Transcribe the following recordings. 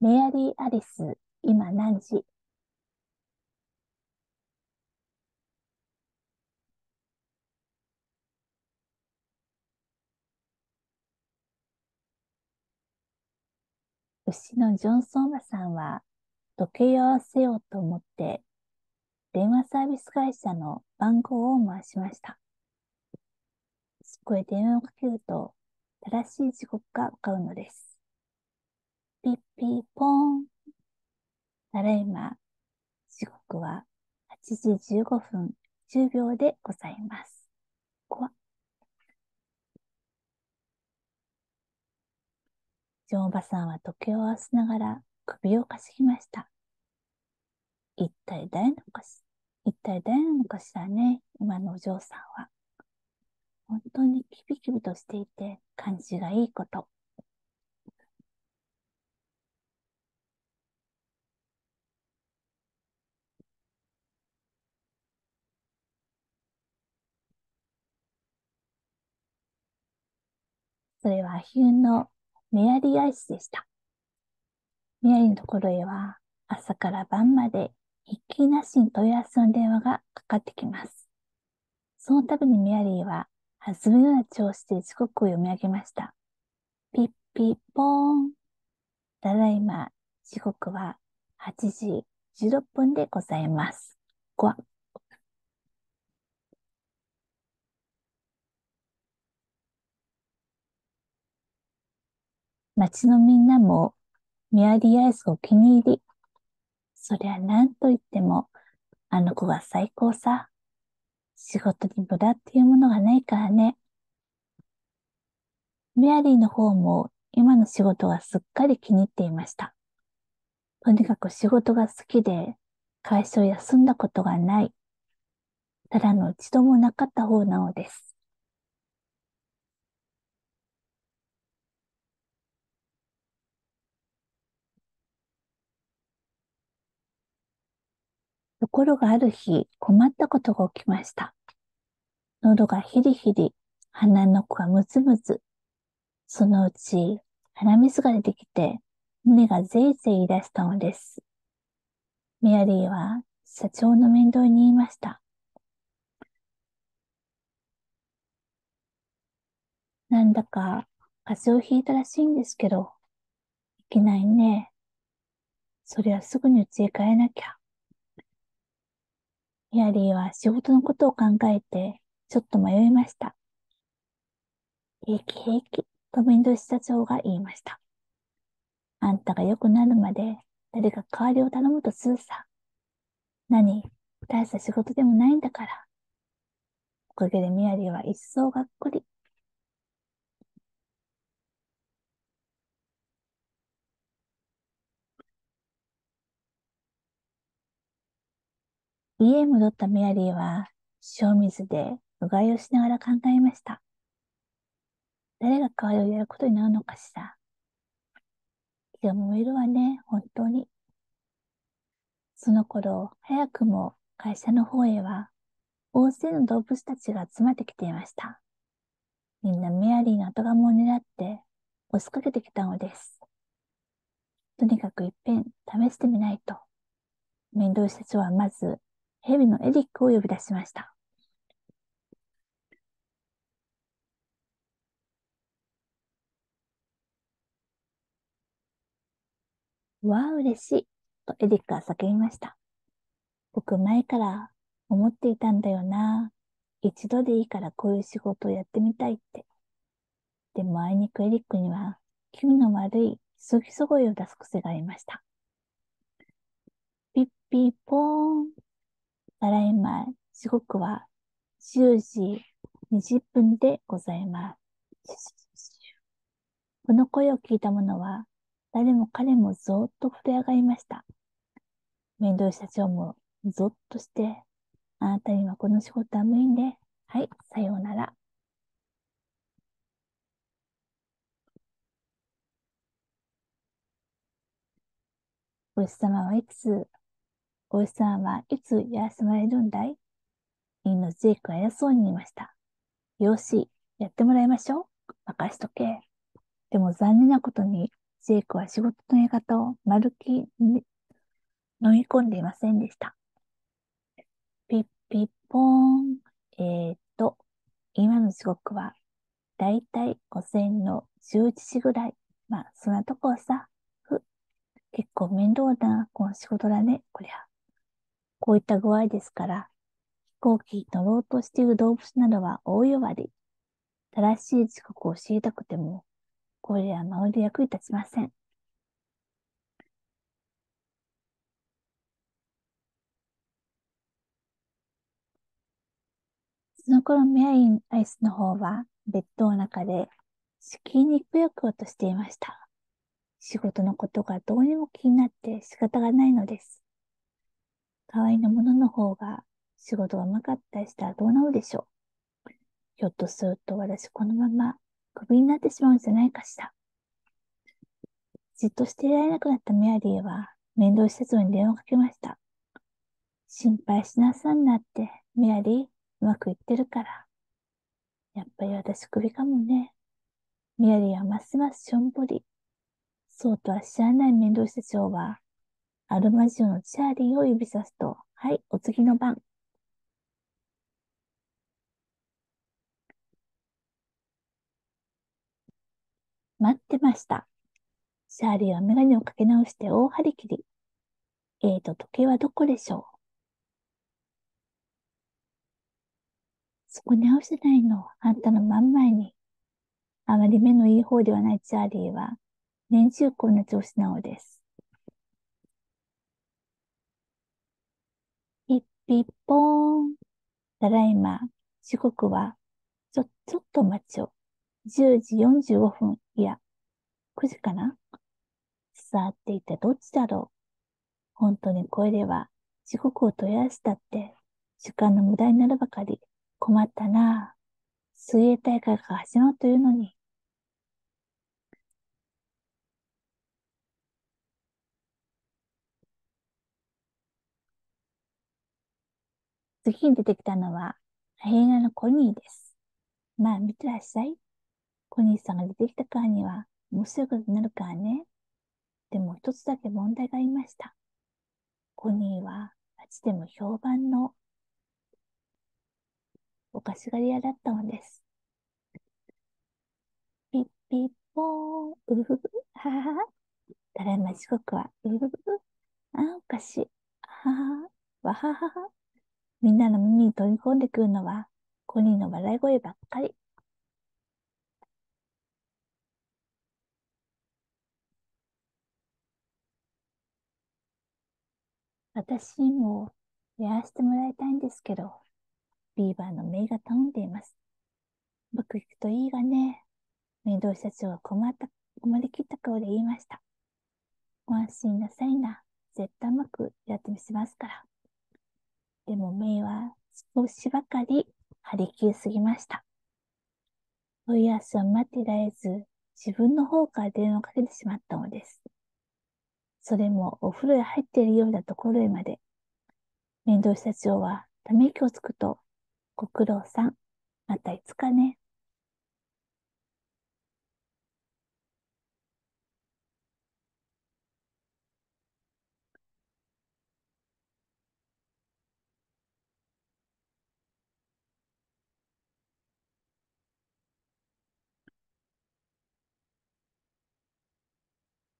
メアリー・アリス、今何時？牛のジョンソンおばさんは時計を合わせようと思って電話サービス会社の番号を回しました。そこへ電話をかけると正しい時刻がわかるのです。ピッピーポーン。ただいま時刻は8時15分10秒でございます。怖ジョンおばさんは時計を合わせながら首をかしぎました。一体誰のかし、一体誰なのかしらね、今のお嬢さんは。本当にキビキビとしていて感じがいいこと。それはアヒュンのメアリーアイスでした。メアリーのところへは朝から晩までひっきりなしに問い合わせの電話がかかってきます。その度にメアリーは弾むような調子で時刻を読み上げました。ピッピッポーン。ただいま時刻は8時16分でございます。ご町のみんなもメアリーアイスを気に入り、そりゃ何と言っても、あの子が最高さ。仕事に無駄っていうものがないからね。メアリーの方も今の仕事がすっかり気に入っていました。とにかく仕事が好きで、会社を休んだことがない。ただの一度もなかった方なのです。ところがある日、困ったことが起きました。喉がヒリヒリ、鼻の子がムズムズ。そのうち、鼻水が出てきて、胸がぜいぜい言い出したのです。メアリーは社長の面倒に言いました。なんだか風邪をひいたらしいんですけど、いけないね。それはすぐに家へ帰らなきゃ。ヒアリーは仕事のことを考えて、ちょっと迷いました。平気平気、と面倒し社長が言いました。あんたが良くなるまで、誰か代わりを頼むとするさ。何？大した仕事でもないんだから。おかげでミアリーは一層がっくり。家へ戻ったメアリーは、塩水でうがいをしながら考えました。誰が代わりをやることになるのかしら。気が燃えるわね、本当に。その頃、早くも会社の方へは、大勢の動物たちが集まってきていました。みんなメアリーの後釜を狙って押しかけてきたのです。とにかく一遍試してみないと。面倒社長はまず蛇のエリックを呼び出しました。わあ、嬉しい。とエリックは叫びました。僕前から思っていたんだよな。一度でいいからこういう仕事をやってみたいって。でもあいにくエリックには気味の悪いそぎそ声を出す癖がありました。ピッピーポーンただいま、時刻は10時20分でございます。この声を聞いた者は、誰も彼もぞーっと震え上がりました。面倒社長もぞっとして、あなたにはこの仕事は無縁で、はい、さようなら。お日様はいつおじさんはいつやらせてもらえるんだい？インのジェイクは偉そうに言いました。よし、やってもらいましょう。任しとけ。でも残念なことに、ジェイクは仕事のやり方をまるっきり飲み込んでいませんでした。ピッピッポーン。えー、っと、今の時刻は、だいたい午前の11時ぐらい。まあ、そんなとこさ。ふ。結構面倒だな、この仕事だね、こりゃ。こういった具合ですから、飛行機乗ろうとしている動物などは大弱り。正しい時刻を知りたくても、これはまるで役に立ちません。その頃メアリー・アイスの方は、ベッドの中で、しきりにくよくよとしていました。仕事のことがどうにも気になって仕方がないのです。代わりのものの方が仕事がうまかったりしたらどうなるでしょう。ひょっとすると私このままクビになってしまうんじゃないかしら。じっとしていられなくなったメアリーは面倒施設に電話をかけました。心配しなさんなって、メアリー、うまくいってるから。やっぱり私クビかもね。メアリーはますますしょんぼり。そうとは知らない面倒施設長は、アルマジオのチャーリーを指さすと、はい、お次の番。待ってました。シャーリーはメガネをかけ直して大張り切り。えーと、時計はどこでしょうそこに合わせないの。あんたの真ん前に。あまり目のいい方ではないチャーリーは、年中こんな調子なのです。ピッポーン。ただいま、時刻は、ちょ、ちょっと待ちを。10時45分、いや、9時かな？さあっていてどっちだろう？本当にこれでは、時刻を問い合わせたって、時間の無駄になるばかり。困ったな水泳大会が始まるというのに。次に出てきたのは、平野のコニーです。まあ、見てらっしゃい。コニーさんが出てきたからには、面白いことになるからね。でも一つだけ問題がありました。コニーは街でも評判のお菓子狩り屋だったのです。ピッピッポーン、うふふ、はは。ただいま時刻は、うふふ、あ、おかしい。ははわははは。みんなの耳に飛び込んでくるのは、コニーの笑い声ばっかり。私にもやらせてもらいたいんですけど、ビーバーのメイが頼んでいます。僕行くいくといいがね。メイド社長は困った、困りきった顔で言いました。ご安心なさいな。絶対うまくやってみせますから。でもメイは少しばかり張り切りすぎました。問い合わせを待ってられず、自分の方から電話をかけてしまったのです。それもお風呂へ入っているようなところへまで。面倒社長はため息をつくと、ご苦労さん、またいつかね。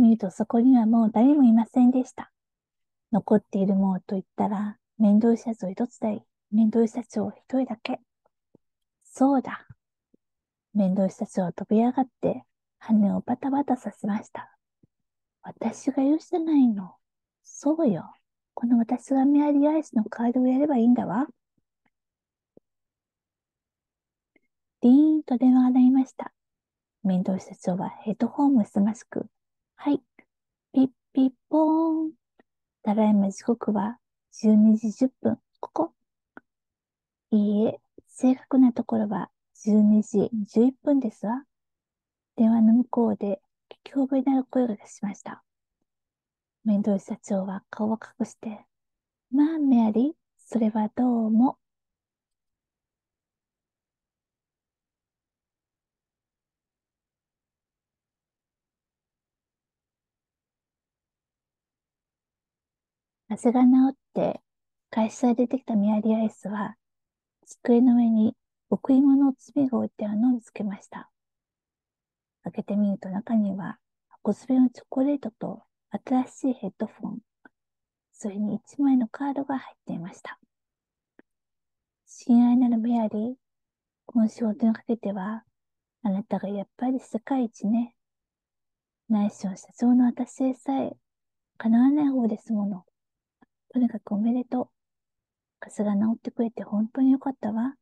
見るとそこにはもう誰もいませんでした。残っているものと言ったら、面倒社長一つだい、面倒社長一人だけ。そうだ。面倒社長は飛び上がって、羽をバタバタさせました。私が言うじゃないの。そうよ。この私がメアリーアイスの代わりをやればいいんだわ。ディーンと電話が鳴りました。面倒社長はヘッドホンもすましく、はい。ピッピッポーン。ただいま時刻は12時10分。ここ。いいえ、正確なところは12時11分ですわ。電話の向こうで聞き覚えなる声が出しました。面倒い社長は顔を隠して、まあ、メアリー、それはどうも。風が治って会社へ出てきたメアリーアイスは、机の上に贈り物の包みが置いてあるのを見つけました。開けてみると中には箱詰めのチョコレートと新しいヘッドフォン、それに一枚のカードが入っていました。親愛なるメアリー、この仕事にかけては、あなたがやっぱり世界一ね。内緒社長の私へさえ、叶わない方ですもの。とにかくおめでとう。風が治ってくれて本当によかったわ。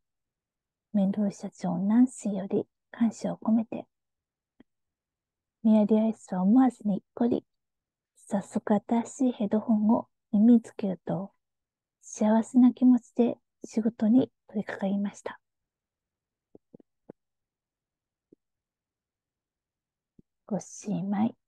面倒社長ナンシーより感謝を込めて。メアリアイスは思わずにっこり。早速新しいヘッドホンを耳につけると、幸せな気持ちで仕事に取り掛かりました。ごしまい。